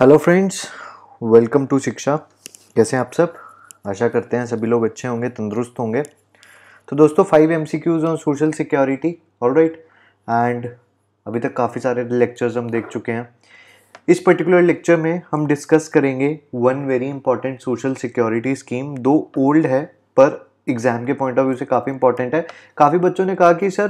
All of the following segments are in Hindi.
हेलो फ्रेंड्स वेलकम टू शिक्षा कैसे हैं आप सब? आशा करते हैं सभी लोग अच्छे होंगे, तंदुरुस्त होंगे। तो दोस्तों five M C Qs on social security all right and अभी तक काफ़ी सारे लेक्चर्स हम देख चुके हैं। इस पर्टिकुलर लेक्चर में हम डिस्कस करेंगे one very important social security scheme दो ओल्ड है, पर एग्ज़ाम के पॉइंट ऑफ़ व्यू से काफ़ी इंपॉर्टेंट है। काफ़ी बच्चों ने कहा कि, सर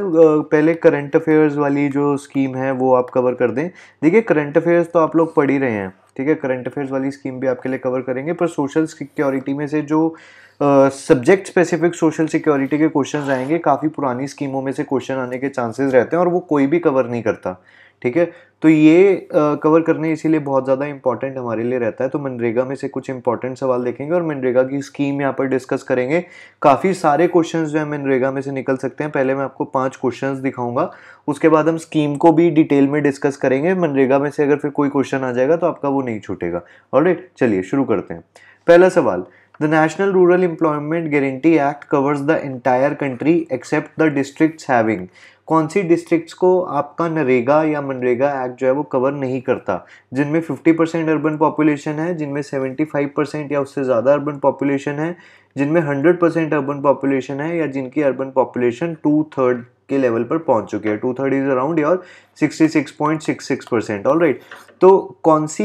पहले करंट अफेयर्स वाली जो स्कीम है, वो आप कवर कर दें। देखिए करंट अफेयर्स तो आप लोग पढ़ ही रहे हैं। ठीक है करंट अफेयर्स वाली स्कीम भी आपके लिए कवर करेंगे, पर सोशल सिक्योरिटी में से जो सब्जेक्ट स्पेसिफिक सोशल सिक्योरिटी के क्वेश्चन आएँगे, काफ़ी पुरानी स्कीमों में से क्वेश्चन आने के चांसेस रहते हैं और वो कोई भी कवर नहीं करता। ठीक है? तो ये कवर करने इसीलिए बहुत ज़्यादा इंपॉर्टेंट हमारे लिए रहता है। तो मनरेगा में से कुछ इंपॉर्टेंट सवाल देखेंगे और मनरेगा की स्कीम यहाँ पर डिस्कस करेंगे। काफ़ी सारे क्वेश्चन जो है मनरेगा में से निकल सकते हैं। पहले मैं आपको पाँच क्वेश्चन दिखाऊँगा। उसके बाद हम स्कीम को भी डिटेल में डिस्कस करेंगे। मनरेगा में से अगर फिर कोई क्वेश्चन आ जाएगा तो आपका वो नहीं छूटेगा। और चलिए, शुरू करते हैं। पहला सवाल, The National Rural Employment Guarantee Act covers the entire country except the districts having. कौन सी डिस्ट्रिक्ट्स को आपका नरेगा या मनरेगा एक्ट जो है वो कवर नहीं करता? जिनमें 50 परसेंट अर्बन पॉपुलेशन है, जिनमें 75 परसेंट या उससे ज़्यादा अर्बन पॉपुलेशन है, जिनमें 100 परसेंट अर्बन पॉपुलेशन है या जिनकी अर्बन पॉपुलेशन टू थर्ड के लेवल पर पहुँच चुके हैं two third is around your 66.66 percent all right तो कौन सी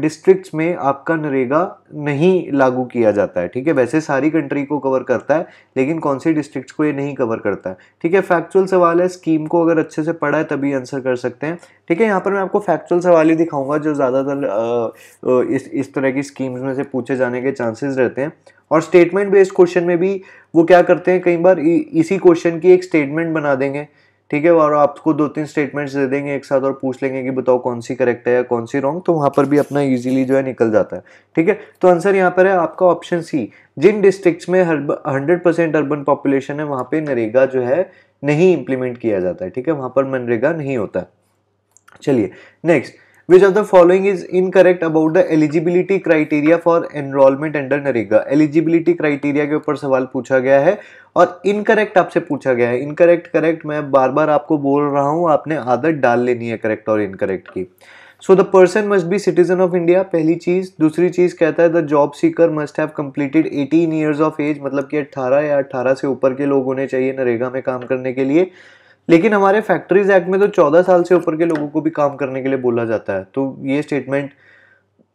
डिस्ट्रिक्ट्स में आपका नरेगा नहीं लागू किया जाता है? ठीक है, वैसे सारी कंट्री को कवर करता है, लेकिन कौन सी डिस्ट्रिक्ट्स को ये नहीं कवर करता है? ठीक है फैक्चुअल सवाल है स्कीम को अगर अच्छे से पढ़ा है तभी आंसर कर सकते हैं। ठीक है, यहाँ पर मैं आपको फैक्चुअल सवाल ही दिखाऊँगा, जो ज़्यादातर इस इस तरह की स्कीम्स में से पूछे जाने के चांसेस रहते हैं। और स्टेटमेंट बेस्ड क्वेश्चन में भी वो क्या करते हैं, कई बार इसी क्वेश्चन की एक स्टेटमेंट बना देंगे, ठीक है? और आपको दो तीन स्टेटमेंट्स दे देंगे एक साथ और पूछ लेंगे कि बताओ कौन सी करेक्ट है या कौन सी रॉन्ग तो वहाँ पर भी अपना इजीली जो है निकल जाता है, ठीक है? तो आंसर यहाँ पर है आपका ऑप्शन सी जिन डिस्ट्रिक्ट्स में हंड्रेड परसेंट अर्बन पॉपुलेशन है, वहाँ पे नरेगा जो है नहीं इंप्लीमेंट किया जाता है, ठीक है? वहाँ पर मनरेगा नहीं होता चलिए next which of the following is incorrect about the eligibility criteria for enrolment under NREGA eligibility criteria के ऊपर सवाल पूछा गया है और इनकरेक्ट आपसे पूछा गया है। इनकरेक्ट करेक्ट मैं बार बार आपको बोल रहा हूँ, आपने आदत डाल लेनी है करेक्ट और इनकरेक्ट की। So the person must be citizen of India पहली चीज़। दूसरी चीज़ कहता है the job seeker must have completed 18 years of age मतलब कि 18 या 18 से ऊपर के लोग होने चाहिए नरेगा में काम करने के लिए। लेकिन हमारे फैक्ट्रीज एक्ट में तो 14 साल से ऊपर के लोगों को भी काम करने के लिए बोला जाता है। तो ये स्टेटमेंट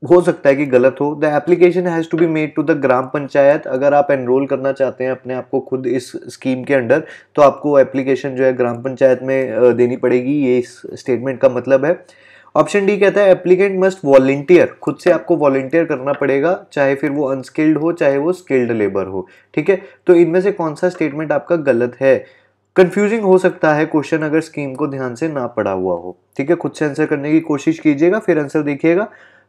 हो सकता है कि गलत हो। The application has to be made to the gram panchayat. अगर आप एनरोल करना चाहते हैं अपने आप को खुद इस स्कीम के अंडर तो आपको एप्लीकेशन जो है ग्राम पंचायत में देनी पड़ेगी। ये इस स्टेटमेंट का मतलब है। ऑप्शन डी कहता है एप्लीकेंट मस्ट वॉलेंटियर खुद से आपको वॉलेंटियर करना पड़ेगा, चाहे फिर वो अनस्किल्ड हो, चाहे वो स्किल्ड लेबर हो। ठीक है? तो इनमें से कौन सा स्टेटमेंट आपका गलत है? कंफ्यूजिंग हो सकता है क्वेश्चन अगर स्कीम को ध्यान से ना पढ़ा हुआ हो। ठीक है? खुद से आंसर करने की कोशिश कीजिएगा, फिर आंसर देखिएगा।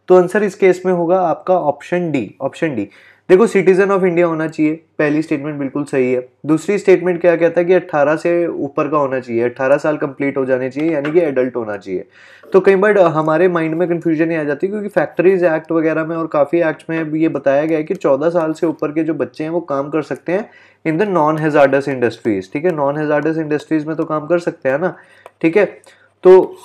तो आंसर इस केस में होगा आपका ऑप्शन डी ऑप्शन डी देखो सिटीजन ऑफ़ इंडिया होना चाहिए। पहली स्टेटमेंट बिल्कुल सही है। दूसरी स्टेटमेंट क्या कहता है कि 18 से ऊपर का होना चाहिए। 18 साल कंप्लीट हो जाने चाहिए, यानी कि एडल्ट होना चाहिए। तो कई बार हमारे माइंड में कन्फ्यूज़न ही आ जाती है क्योंकि फैक्ट्रीज एक्ट वगैरह में और काफ़ी एक्ट में ये बताया गया है कि 14 साल से ऊपर के जो बच्चे हैं, वो काम कर सकते हैं in the non hazardous industries ठीक है? नॉन हेजार्डस इंडस्ट्रीज़ में तो काम कर सकते हैं ना, ठीक है? तो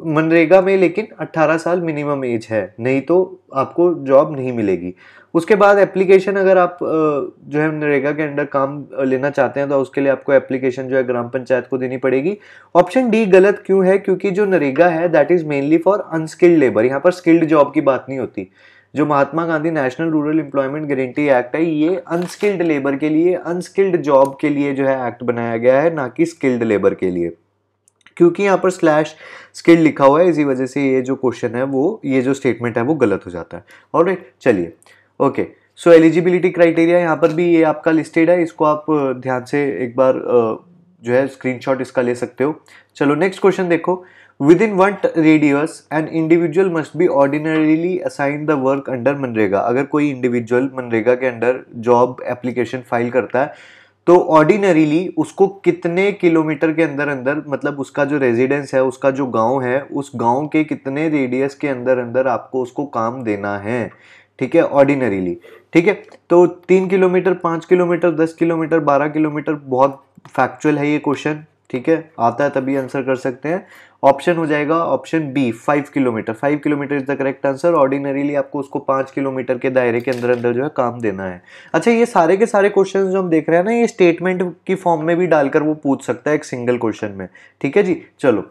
मनरेगा में, लेकिन 18 साल मिनिमम एज है। नहीं तो आपको जॉब नहीं मिलेगी। उसके बाद एप्लीकेशन अगर आप जो है नरेगा के अंडर काम लेना चाहते हैं तो उसके लिए आपको एप्लीकेशन जो है ग्राम पंचायत को देनी पड़ेगी। ऑप्शन डी गलत क्यों है? क्योंकि जो नरेगा है that is mainly for unskilled labour यहाँ पर स्किल्ड जॉब की बात नहीं होती। जो Mahatma Gandhi national rural employment guarantee act है, ये अनस्किल्ड लेबर के लिए अनस्किल्ड जॉब के लिए जो है एक्ट बनाया गया है, ना कि स्किल्ड लेबर के लिए। क्योंकि यहाँ पर स्लैश स्किल्ड लिखा हुआ है, इसी वजह से ये जो क्वेश्चन है, वो, ये जो स्टेटमेंट है, वो गलत हो जाता है। और चलिए। ओके सो एलिजिबिलिटी क्राइटेरिया यहाँ पर भी ये आपका लिस्टेड है, इसको आप ध्यान से एक बार जो है स्क्रीनशॉट इसका ले सकते हो। चलो नेक्स्ट क्वेश्चन देखो। Within one radius an individual must be ordinarily assign the work under MNREGA. अगर कोई इंडिविजुअल मनरेगा के अंडर जॉब एप्लीकेशन फ़ाइल करता है तो ऑर्डिनरीली उसको कितने किलोमीटर के अंदर अंदर मतलब उसका जो रेजिडेंस है, उसका जो गाँव है, उस गाँव के कितने रेडियस के अंदर अंदर आपको उसको काम देना है, ठीक है ऑर्डिनरीली ठीक है? तो तीन किलोमीटर, पाँच किलोमीटर, दस किलोमीटर, बारह किलोमीटर, बहुत फैक्चुअल है ये क्वेश्चन ठीक है? आता है तभी आंसर कर सकते हैं। ऑप्शन हो जाएगा option B five kilometre five kilometre is the correct answer ordinarily आपको उसको पाँच किलोमीटर के दायरे के अंदर अंदर जो है काम देना है। अच्छा ये सारे के सारे क्वेश्चन जो हम देख रहे हैं ना, ये स्टेटमेंट की फॉर्म में भी डालकर वो पूछ सकता है एक सिंगल क्वेश्चन में। ठीक है जी? चलो।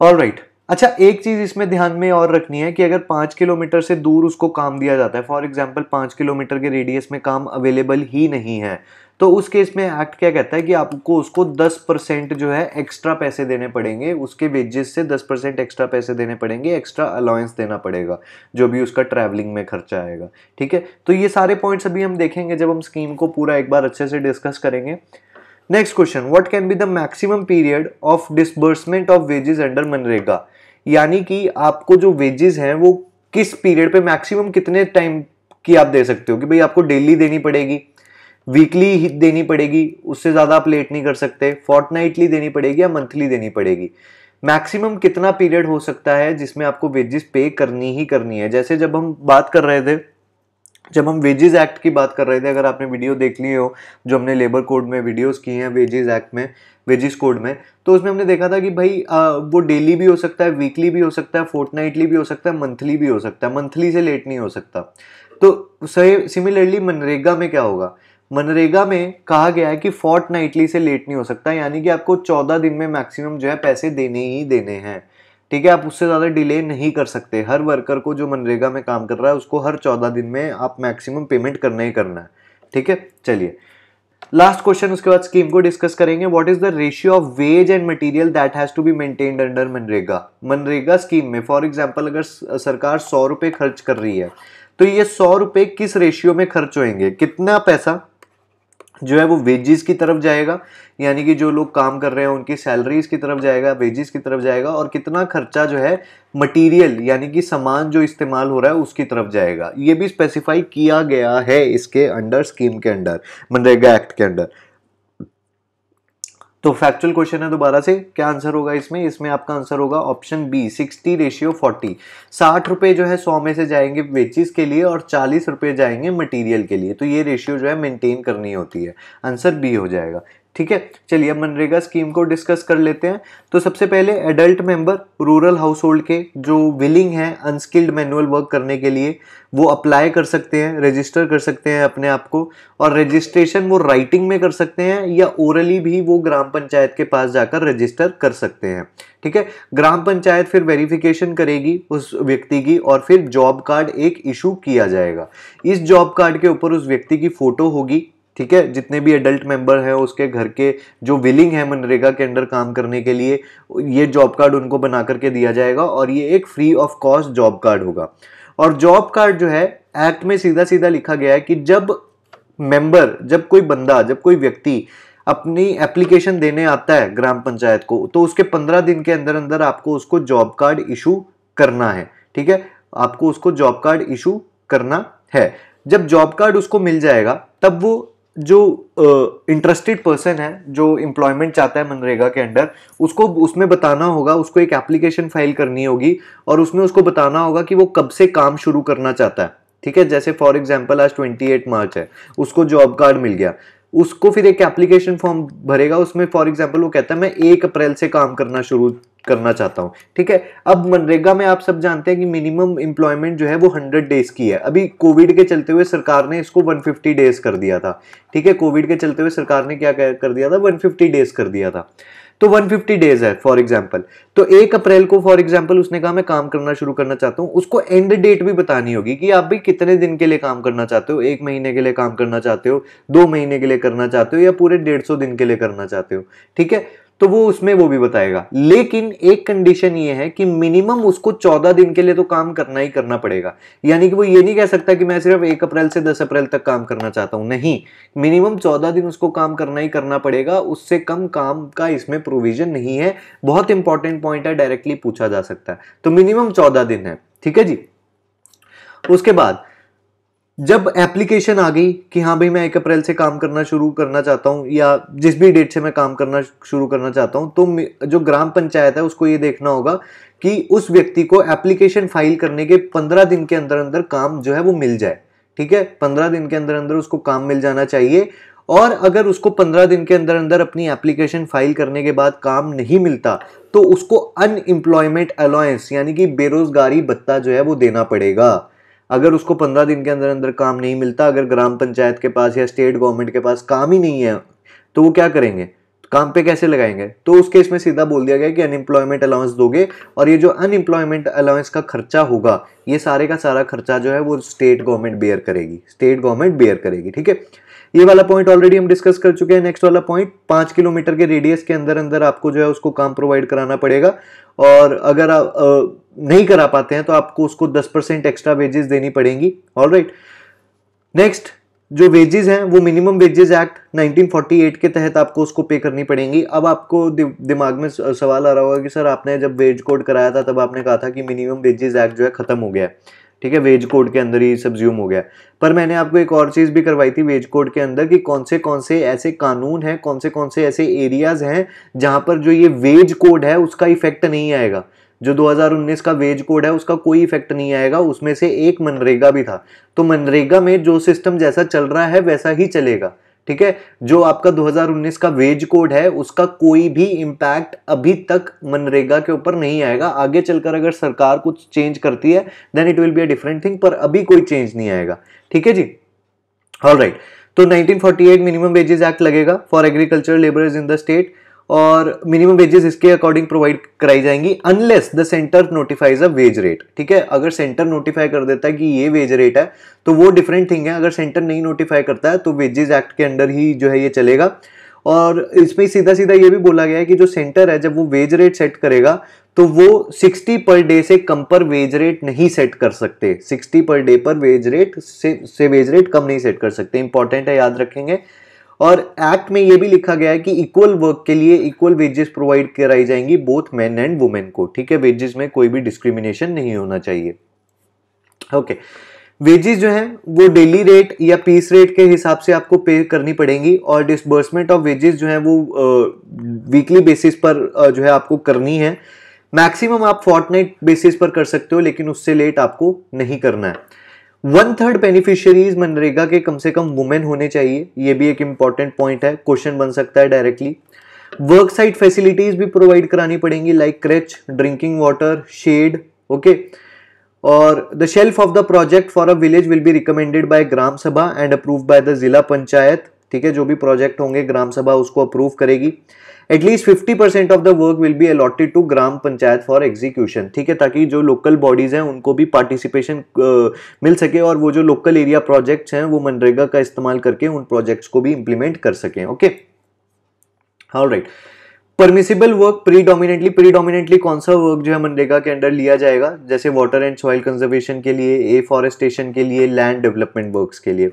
All right right. अच्छा एक चीज़ इसमें ध्यान में और रखनी है कि अगर पाँच किलोमीटर से दूर उसको काम दिया जाता है फॉर एग्ज़ाम्पल पाँच किलोमीटर के रेडियस में काम अवेलेबल ही नहीं है तो उस केस में एक्ट क्या कहता है कि आपको उसको 10 परसेंट जो है एक्स्ट्रा पैसे देने पड़ेंगे, उसके वेजेस से 10 परसेंट एक्स्ट्रा पैसे देने पड़ेंगे, एक्स्ट्रा अलाउंस देना पड़ेगा, जो भी उसका ट्रैवलिंग में खर्चा आएगा, ठीक है? तो ये सारे पॉइंट्स अभी हम देखेंगे जब हम स्कीम को पूरा एक बार अच्छे से डिस्कस करेंगे। Next question what can be the maximum period of disbursement of wages under MNREGA? यानी कि आपको जो वेजेस हैं, वो किस पीरियड पे मैक्सिमम कितने टाइम की आप दे सकते हो कि भाई आपको डेली देनी पड़ेगी? वीकली देनी पड़ेगी उससे ज़्यादा आप लेट नहीं कर सकते। फोर्टनाइटली देनी पड़ेगी या मंथली देनी पड़ेगी। मैक्सिमम कितना पीरियड हो सकता है जिसमें आपको वेजेस पे करनी ही करनी है? जैसे जब हम बात कर रहे थे जब हम वेजेस एक्ट की बात कर रहे थे अगर आपने वीडियो देख ली हो जो हमने लेबर कोड में वीडियोस की हैं वेजेस एक्ट में वेजिस कोड में तो उसमें हमने देखा था कि भाई आ, वो डेली भी हो सकता है वीकली भी हो सकता है फोर्टनाइटली भी हो सकता है मंथली भी हो सकता है। मंथली से लेट नहीं हो सकता। तो सही सिमिलरली मनरेगा में क्या होगा? मनरेगा में कहा गया है कि फोर्ट नाइटली से लेट नहीं हो सकता, यानी कि आपको चौदह दिन में मैक्सिमम जो है पैसे देने ही देने हैं। ठीक है, आप उससे ज़्यादा डिले नहीं कर सकते। हर वर्कर को जो मनरेगा में काम कर रहा है, उसको हर चौदह दिन में आप मैक्सिमम पेमेंट करना ही करना है। ठीक है, चलिए। लास्ट क्वेश्चन उसके बाद स्कीम को डिस्कस करेंगे। What is the ratio of wage and material that has to be maintained under MNREGA? MNREGA scheme में फॉर एग्जांपल अगर सरकार सौ रुपए खर्च कर रही है तो ये सौ रुपए किस रेशियो में खर्च होंगे कितना पैसा? जो है वो वेजेस की तरफ़ जाएगा, यानी कि जो लोग काम कर रहे हैं, उनकी सैलरीज की तरफ़ जाएगा वेजेस की तरफ़ जाएगा, और कितना खर्चा जो है मटेरियल यानी कि सामान जो इस्तेमाल हो रहा है, उसकी तरफ़ जाएगा। ये भी स्पेसिफाई किया गया है इसके अंडर स्कीम के अंडर मनरेगा एक्ट के अंडर तो फैक्चुअल क्वेश्चन है दोबारा से, क्या आंसर होगा इसमें? इसमें आपका आंसर होगा option B sixty ratio forty साठ रुपए जो है सौ में से जाएँगे वेचिस के लिए और चालीस रुपए जाएँगे मटेरियल के लिए. तो ये रेशियो जो है मेंटेन करनी होती है. आंसर बी हो जाएगा. ठीक है? चलिए अब मनरेगा स्कीम को डिस्कस कर लेते हैं। तो सबसे पहले adult member rural household के जो विलिंग हैं अनस्किल्ड मैनुअल वर्क करने के लिए, वो अप्लाई कर सकते हैं रजिस्टर कर सकते हैं अपने आप को और रजिस्ट्रेशन वो राइटिंग में कर सकते हैं या ओरली भी वो ग्राम पंचायत के पास जाकर रजिस्टर कर सकते हैं। ठीक है? ग्राम पंचायत फिर वेरिफिकेशन करेगी उस व्यक्ति की और फिर जॉब कार्ड एक इशू किया जाएगा। इस जॉब कार्ड के ऊपर उस व्यक्ति की फ़ोटो होगी ठीक है? जितने भी एडल्ट मेंबर हैं, उसके घर के जो विलिंग है मनरेगा के अंडर काम करने के लिए, ये जॉब कार्ड उनको बना करके दिया जाएगा और ये एक free of cost job card होगा। और जॉब कार्ड जो है एक्ट में सीधा सीधा लिखा गया है कि जब मेंबर जब कोई बंदा, जब कोई व्यक्ति अपनी एप्लीकेशन देने आता है ग्राम पंचायत को तो उसके पंद्रह दिन के अंदर अंदर आपको उसको जॉब कार्ड इशू करना है। ठीक है? आपको उसको जॉब कार्ड इशू करना है। जब जॉब कार्ड उसको मिल जाएगा, तब वो जो इंटरेस्टेड uh, पर्सन है जो एम्प्लॉयमेंट चाहता है मनरेगा के अंडर उसको उसमें बताना होगा उसको एक एप्लीकेशन फ़ाइल करनी होगी और उसमें उसको बताना होगा कि वो कब से काम शुरू करना चाहता है। ठीक है? जैसे फॉर एग्जांपल आज 28 मार्च है उसको जॉब कार्ड मिल गया उसको फिर एक एप्लीकेशन फॉर्म भरेगा उसमें फॉर एग्ज़ाम्पल वो कहता है मैं एक अप्रैल से काम करना शुरू करना चाहता हूँ, ठीक है? अब मनरेगा में आप सब जानते हैं कि मिनिमम एम्प्लॉयमेंट जो है वो हंड्रेड डेज़ की है। अभी कोविड के चलते हुए सरकार ने इसको वन फिफ्टी डेज़ कर दिया था, ठीक है? कोविड के चलते हुए सरकार ने क्या कर दिया था? वन फिफ्टी डेज़ कर दिया था। तो 150 डेज़ है फॉर एग्ज़ाम्पल तो एक अप्रैल को फॉर एग्ज़ाम्पल उसने कहा, मैं काम करना शुरू करना चाहता हूँ। उसको एंड डेट भी बतानी होगी कि आप भी कितने दिन के लिए काम करना चाहते हो? एक महीने के लिए काम करना चाहते हो? दो महीने के लिए करना चाहते हो? या पूरे डेढ़ सौ दिन के लिए करना चाहते हो? ठीक है? तो वो उसमें वो भी बताएगा। लेकिन एक कंडीशन ये है कि मिनिमम उसको चौदह दिन के लिए तो काम करना ही करना पड़ेगा। यानी कि वो ये नहीं कह सकता कि मैं सिर्फ़ एक अप्रैल से दस अप्रैल तक काम करना चाहता हूँ। नहीं मिनिमम चौदह दिन उसको काम करना ही करना पड़ेगा। उससे कम काम का इसमें प्रोविज़न नहीं है। बहुत इंपॉर्टेंट पॉइंट है डायरेक्टली पूछा जा सकता है। तो मिनिमम चौदह दिन है। ठीक है जी? उसके बाद जब एप्लीकेशन आ गई कि हाँ भाई, मैं एक अप्रैल से काम करना शुरू करना चाहता हूँ या जिस भी डेट से मैं काम करना शुरू करना चाहता हूँ तो जो ग्राम पंचायत है, उसको ये देखना होगा कि उस व्यक्ति को एप्लीकेशन फ़ाइल करने के पंद्रह दिन के अंदर अंदर काम जो है वो मिल जाए। ठीक है? पंद्रह दिन के अंदर अंदर उसको काम मिल जाना चाहिए और अगर उसको पंद्रह दिन के अंदर अंदर अपनी एप्लीकेशन फ़ाइल करने के बाद काम नहीं मिलता तो उसको अनएम्प्लॉयमेंट अलाउंस यानी कि बेरोजगारी भत्ता जो है वो देना पड़ेगा। अगर उसको पंद्रह दिन के अंदर अंदर काम नहीं मिलता, अगर ग्राम पंचायत के पास या स्टेट गवर्नमेंट के पास काम ही नहीं है तो वो क्या करेंगे? काम पे कैसे लगाएँगे? तो उस केस में सीधा बोल दिया गया कि अनएम्प्लॉयमेंट अलाउंस दोगे और ये जो अनएम्प्लॉयमेंट अलाउंस का खर्चा होगा, ये सारे का सारा खर्चा जो है वो स्टेट गवर्नमेंट बेयर करेगी। स्टेट गवर्नमेंट बेयर करेगी, ठीक है? ये वाला पॉइंट ऑलरेडी हम डिस्कस कर चुके हैं। नेक्स्ट वाला पॉइंट पाँच किलोमीटर के रेडियस के अंदर अंदर आपको जो है उसको काम प्रोवाइड कराना पड़ेगा। और अगर आप नहीं करा पाते हैं तो आपको उसको दस परसेंट एक्स्ट्रा वेजेस देनी पड़ेंगी। ऑल राइट नेक्स्ट जो वेजेस हैं वो मिनिमम वेजेस एक्ट 1948 के तहत आपको उसको पे करनी पड़ेंगी। अब आपको दि, दिमाग में सवाल आ रहा होगा कि सर आपने जब वेज कोड कराया था तब आपने कहा था कि मिनिमम वेजेस एक्ट जो है खत्म हो गया है। ठीक है वेज कोड के अंदर ही सब्ज्यूम हो गया पर मैंने आपको एक और चीज़ भी करवाई थी वेज कोड के अंदर कि कौन से कौन से ऐसे कानून हैं कौन से कौन से ऐसे एरियाज़ हैं जहाँ पर जो ये वेज कोड है उसका इफ़ेक्ट नहीं आएगा। जो 2019 का वेज कोड है, उसका कोई इफ़ेक्ट नहीं आएगा, उसमें से एक मनरेगा भी था। तो मनरेगा में जो सिस्टम जैसा चल रहा है, वैसा ही चलेगा, ठीक है? जो आपका 2019 का वेज कोड है, उसका कोई भी इम्पैक्ट अभी तक मनरेगा के ऊपर नहीं आएगा। आगे चलकर अगर सरकार कुछ चेंज करती है then it will be a different thing पर अभी कोई चेंज नहीं आएगा, ठीक है जी? ऑल राइट तो 1948 मिनिमम वेजेस एक्ट लगेगा for agriculture labourers in the state और मिनिमम वेजेस इसके अकॉर्डिंग प्रोवाइड कराई जाएँगी unless the centre notifies a wage rate ठीक है? अगर सेंटर नोटिफाई कर देता है कि ये वेज रेट है तो वो डिफरेंट थिंग है। अगर सेंटर नहीं नोटिफाई करता है तो वेजेस एक्ट के अंडर ही जो है ये चलेगा। और इसमें सीधा सीधा ये भी बोला गया है कि जो सेंटर है जब वो वेज रेट सेट करेगा तो वो 60 पर डे से कम पर वेज रेट नहीं सेट कर सकते। 60 पर डे पर वेज रेट से, से वेज रेट कम नहीं सेट कर सकते। इंपॉर्टेंट है याद रखेंगे। और एक्ट में यह भी लिखा गया है कि इक्वल वर्क के लिए इक्वल वेजेस प्रोवाइड कराई जाएँगी बोथ मैन एंड वुमेन को। ठीक है? वेजेस में कोई भी डिस्क्रिमिनेशन नहीं होना चाहिए। ओके वेजेस जो है, वो डेली रेट या पीस रेट के हिसाब से आपको पे करनी पड़ेंगी और डिसबर्समेंट ऑफ़ वेजेस जो है, वो वीकली बेसिस पर जो है आपको करनी है। मैक्सिमम आप फोर्टनाइट बेसिस पर कर सकते हो, लेकिन उससे लेट आपको नहीं करना है। वन थर्ड बेनिफिशियरीज मनरेगा के कम से कम वुमेन होने चाहिए, ये भी एक इंपॉर्टेंट पॉइंट है क्वेश्चन बन सकता है डायरेक्टली वर्क साइट फैसिलिटीज़ भी प्रोवाइड करानी पड़ेंगी like creche drinking water shed okay और the shelf of the project for a village will be recommended by gram sabha and approve by the जिला पंचायत ठीक है? जो भी प्रोजेक्ट होंगे ग्राम सभा उसको अप्रूव करेगी. At least fifty percent of the work will be allotted to gram panchayat for execution ठीक है? ताकि जो लोकल बॉडीज हैं, उनको भी पार्टिसिपेशन मिल सके और वो जो लोकल एरिया प्रोजेक्ट्स हैं, वो मनरेगा का इस्तेमाल करके उन प्रोजेक्ट्स को भी इंप्लीमेंट कर सकें okay all right permissible work predominantly predominantly कौन सा वर्क जो है मनरेगा के अंडर लिया जाएगा? जैसे वाटर एंड सॉइल कंजर्वेशन के लिए ए फॉरेस्टेशन के लिए लैंड डेवलपमेंट वर्क्स के लिए।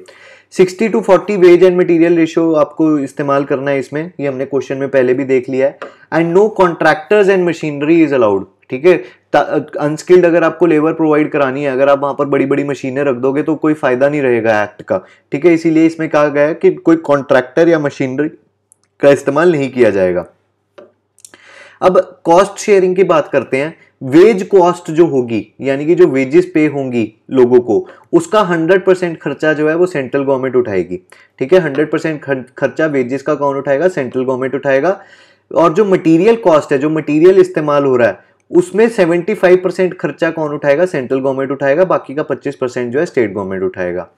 60 to 40 wage and material ratio आपको इस्तेमाल करना है इसमें। ये हमने क्वेश्चन में पहले भी देख लिया है। And no contractors and machinery is allowed ठीक है? अनस्किल्ड अगर आपको लेबर प्रोवाइड करानी है, अगर आप वहाँ पर बड़ी बड़ी मशीनें रख दोगे तो कोई फ़ायदा नहीं रहेगा एक्ट का, ठीक है? इसीलिए इसमें कहा गया है कि कोई कॉन्ट्रैक्टर या मशीनरी का इस्तेमाल नहीं किया जाएगा। अब कॉस्ट शेयरिंग की बात करते हैं। वेज कॉस्ट जो होगी, यानी कि जो वेजेस पे होंगी लोगों को, उसका 100 परसेंट खर्चा जो है वो सेंट्रल गवर्नमेंट उठाएगी। ठीक है? 100 परसेंट खर्चा वेजेस का कौन उठाएगा? सेंट्रल गवर्नमेंट उठाएगा। और जो मटेरियल कॉस्ट है, जो मटेरियल इस्तेमाल हो रहा है, उसमें 75 परसेंट खर्चा कौन उठाएगा? सेंट्रल गवर्नमेंट उठाएगा, बाकी का 25 परसेंट जो है स्टेट गवर्नमेंट उठाएगा।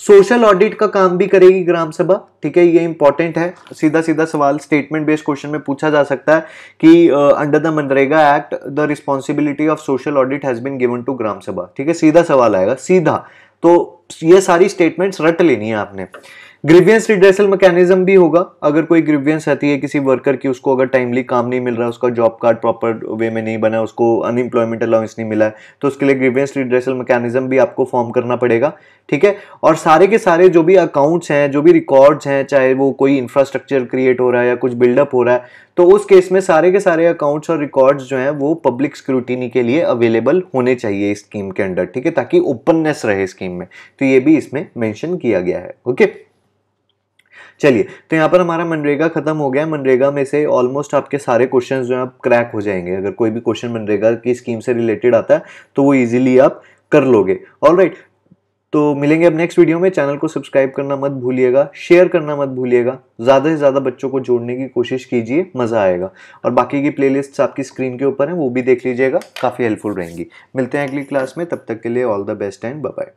सोशल ऑडिट का काम भी करेगी ग्राम सभा। ठीक है, ये इंपॉर्टेंट है। सीधा सीधा सवाल स्टेटमेंट बेस्ड क्वेश्चन में पूछा जा सकता है कि under the MNREGA act the responsibility of social audit has been given to gram sabha. ठीक है, सीधा सवाल आएगा। सीधा। तो ये सारी स्टेटमेंट्स रट लेनी है आपने। ग्रीवियंस रिड्रेसल मैकेनिज्म भी होगा। अगर कोई ग्रीवियंस रहती है किसी वर्कर की, उसको अगर टाइमली काम नहीं मिल रहा, उसका जॉब कार्ड प्रॉपर वे में नहीं बना, उसको अनएम्प्लॉयमेंट अलाउंस नहीं मिला है तो उसके लिए ग्रीवियंस रिड्रेसल मैकेनिज्म भी आपको फॉर्म करना पड़ेगा, ठीक है? और सारे के सारे जो भी अकाउंट्स हैं, जो भी रिकॉर्ड्स हैं, चाहे वो कोई इंफ्रास्ट्रक्चर क्रिएट हो रहा है या कुछ बिल्डअप हो रहा है तो उस केस में सारे के सारे अकाउंट्स और रिकॉर्ड्स जो हैं, वो पब्लिक स्क्रूटिनी के लिए अवेलेबल होने चाहिए इस स्कीम के अंडर ठीक है? ताकि ओपननेस रहे स्कीम में। तो ये भी इसमें मेंशन किया गया है ओके चलिए तो यहाँ पर हमारा मनरेगा खत्म हो गया मनरेगा में से ऑलमोस्ट आपके सारे क्वेश्चन जो है क्रैक हो जाएँगे। अगर कोई भी क्वेश्चन मनरेगा की स्कीम से रिलेटेड आता है तो वो इजीली आप कर लोगे। ऑल राइट तो मिलेंगे अब नेक्स्ट वीडियो में। चैनल को सब्सक्राइब करना मत भूलिएगा। शेयर करना मत भूलिएगा। ज़्यादा से ज़्यादा बच्चों को जोड़ने की कोशिश कीजिए, मज़ा आएगा। और बाकी की प्लेलिस्ट्स आपकी स्क्रीन के ऊपर हैं, वो भी देख लीजिएगा। काफ़ी हेल्पफुल रहेंगी। मिलते हैं अगली क्लास में। तब तक के लिए all the best and bye